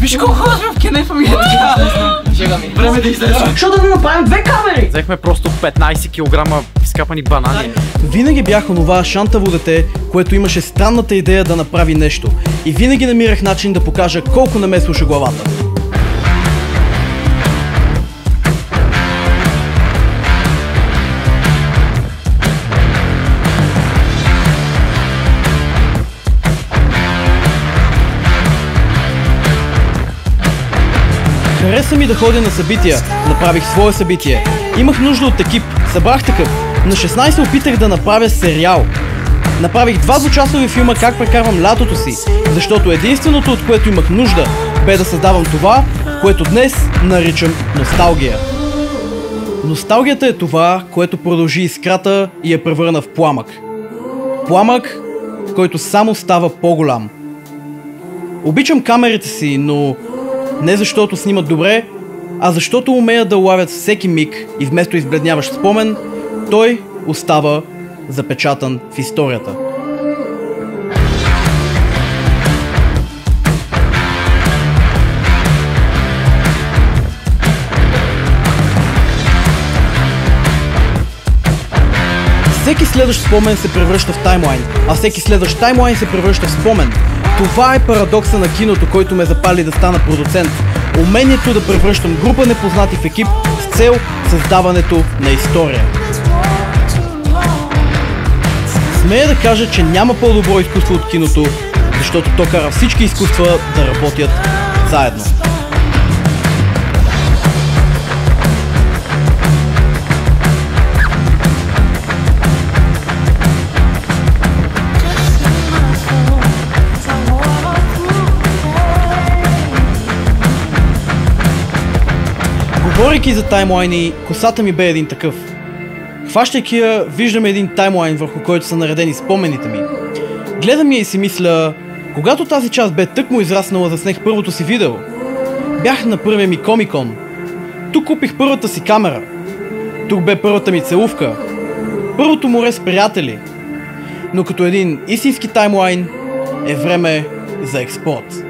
Виж колко хора сме в Кенефа ми е така. Шега ми. Време да излезем. Защо да не направим две камери? Взехме просто 15 кг изкапани банани. Винаги бях онова шантаво дете, което имаше странната идея да направи нещо. И винаги намирах начин да покажа колко не ме слуша главата. Хареса ми да ходя на събития. Направих свое събитие. Имах нужда от екип. Събрах такъв. На 16 опитах да направя сериал. Направих два двучасови филма как прекарвам лятото си, защото единственото от което имах нужда бе да създавам това, което днес наричам носталгия. Носталгията е това, което продължи искрата и я превърна в пламък. Пламък, който само става по-голям. Обичам камерите си, но не защото снимат добре, а защото умеят да улавят всеки миг и вместо избледняващ спомен, той остава запечатан в историята. Всеки следващ спомен се превръща в таймлайн, а всеки следващ таймлайн се превръща в спомен. Това е парадокса на киното, който ме запали да стана продуцент. Умението да превръщам група непознати в екип с цел създаването на история. Смея да кажа, че няма по-добро изкуство от киното, защото то кара всички изкуства да работят заедно. Говорейки за таймлайни, косата ми бе един такъв. Хващайки я, виждам един таймлайн, върху който са наредени спомените ми. Гледам я и си мисля, когато тази част бе тъкмо израснала, заснех първото си видео. Бях на първия ми комикон. Тук купих първата си камера. Тук бе първата ми целувка. Първото море с приятели. Но като един истински таймлайн е време за експорт.